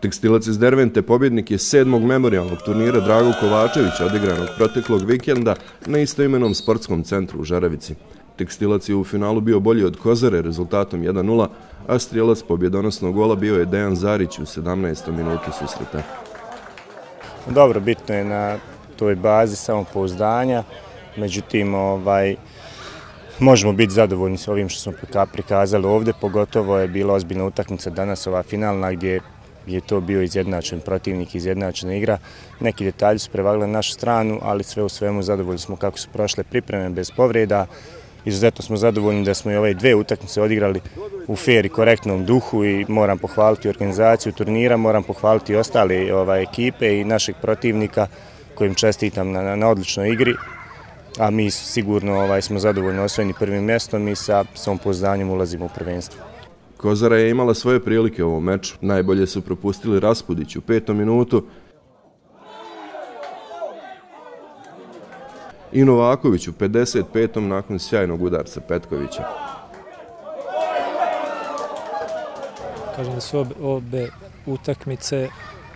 Tekstilac iz Dervente pobjednik je sedmog memorialnog turnira Drago Kovačevića odigranog proteklog vikenda na istoimenom sportskom centru u Žaravici. Tekstilac je u finalu bio bolji od Kozare rezultatom 1-0, a strijelac pobjedonosnog gola bio je Dejan Zarić u 17. minutu susreta. Dobro, bitno je na toj bazi samopouzdanja, međutim, ovaj, možemo biti zadovoljni s ovim što smo prikazali ovdje, pogotovo je bila ozbiljna utakmica danas, ova finalna, gdje je to bio izjednačen protivnik, izjednačena igra. Neki detalji su prevagli na našu stranu, ali sve u svemu zadovoljni smo kako su prošle pripreme bez povreda. Izuzetno smo zadovoljni da smo i ove dve utakmice odigrali u fair i korektnom duhu i moram pohvaliti organizaciju turnira, moram pohvaliti i ostale ovaj, ekipe i našeg protivnika kojim čestitam na, na odličnoj igri. A mi sigurno ovaj, smo zadovoljni osvojeni prvim mjestom i sa samopoznanjem ulazimo u prvenstvo. Kozara je imala svoje prilike u ovom meču. Najbolje su propustili Raspudić u petom minutu. I Novaković u 55. nakon sjajnog udarca Petkovića. Kažem da su obe, obe utakmice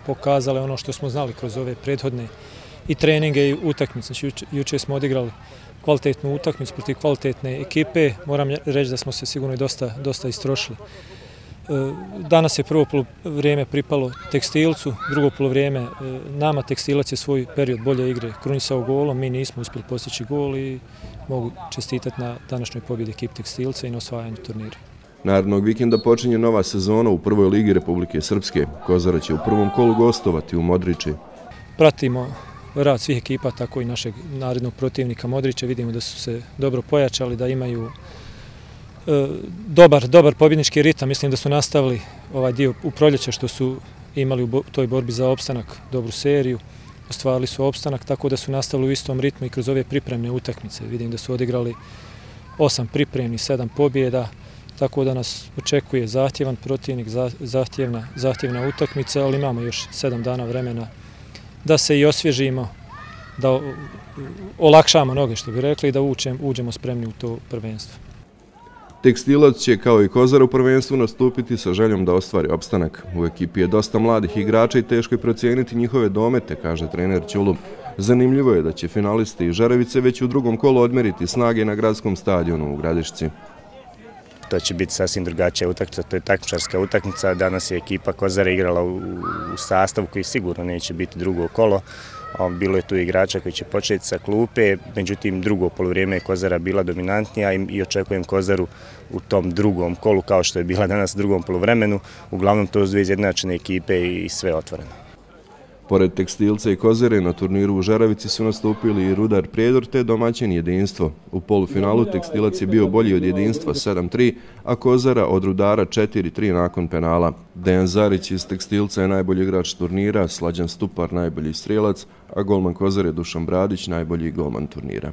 pokazale ono što smo znali kroz ove prethodne i treninge i utakmice. Znači, juče, juče smo odigrali kvalitetnu utakmicu protiv kvalitetne ekipe. Moram reći da smo se sigurno i dosta, dosta istrošili. E, danas je prvo vrijeme pripalo tekstilcu, drugo vrijeme e, nama tekstilac je svoj period bolje igre krunisao golom, mi nismo uspjeli postići gol i mogu čestitati na današnjoj pobjedi ekip tekstilca i na osvajanju turnira. Narednog vikenda počinje nova sezona u prvoj ligi Republike Srpske. Kozara će u prvom kolu gostovati u Modriči. Pratimo rad svih ekipa, tako i našeg narednog protivnika Modrića. Vidimo da su se dobro pojačali, da imaju e, dobar, dobar pobjednički ritam. Mislim da su nastavili ovaj dio u proljeće što su imali u toj borbi za opstanak dobru seriju. Ostvarili su opstanak, tako da su nastavili u istom ritmu i kroz ove pripremne utakmice. Vidim da su odigrali osam pripremni, sedam pobjeda, tako da nas očekuje zahtjevan protivnik, zahtjevna, zahtjevna utakmica, ali imamo još sedam dana vremena da se i osvježimo, da olakšamo noge, što bi rekli, i da uđemo spremni u to prvenstvo. Tekstilac će kao i Kozar u prvenstvu nastupiti sa željom da ostvari opstanak. U ekipi je dosta mladih igrača i teško je procijeniti njihove domete, kaže trener Ćulum. Zanimljivo je da će finalisti i Žarevice već u drugom kolu odmeriti snage na gradskom stadionu u Gradišci to će biti sasvim drugačija utakmica, to je takmičarska utakmica. Danas je ekipa Kozara igrala u, u sastavu koji sigurno neće biti drugo kolo. Bilo je tu igrača koji će početi sa klupe, međutim drugo polovrijeme je Kozara bila dominantnija i očekujem Kozaru u tom drugom kolu kao što je bila danas u drugom polovremenu. Uglavnom to su dve izjednačene ekipe i sve otvoreno. Pored tekstilca i kozere na turniru u Žaravici su nastupili i Rudar Prijedor te domaćin jedinstvo. U polufinalu tekstilac je bio bolji od jedinstva 7-3, a kozara od Rudara 4-3 nakon penala. Dejan Zarić iz tekstilca je najbolji igrač turnira, Slađan Stupar najbolji strelac, a golman kozare Dušan Bradić najbolji golman turnira.